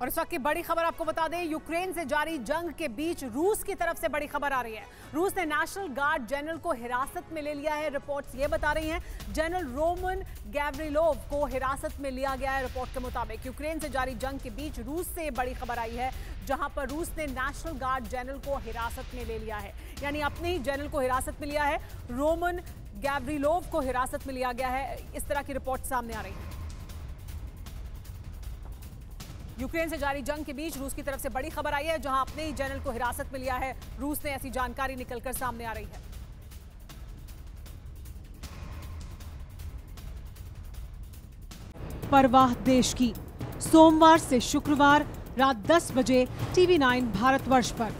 और इस वक्त की बड़ी खबर आपको बता दें, यूक्रेन से जारी जंग के बीच रूस की तरफ़ से बड़ी खबर आ रही है। रूस ने नेशनल गार्ड जनरल को हिरासत में ले लिया है। रिपोर्ट्स ये बता रही हैं जनरल रोमन गैवरिलोव को हिरासत में लिया गया है रिपोर्ट के मुताबिक। यूक्रेन से जारी जंग के बीच रूस से बड़ी खबर आई है, जहाँ पर रूस ने नेशनल गार्ड जनरल को हिरासत में ले लिया है। यानी अपने ही जनरल को हिरासत में लिया है रोमन गैवरिलोव को हिरासत में लिया गया है। इस तरह की रिपोर्ट सामने आ रही है। यूक्रेन से जारी जंग के बीच रूस की तरफ़ से बड़ी खबर आई है, जहाँ अपने ही जनरल को हिरासत में लिया है। रूस ने ऐसी जानकारी निकलकर सामने आ रही है। परवाह देश की। सोमवार से शुक्रवार रात 10 बजे टीवी 9 भारतवर्ष पर।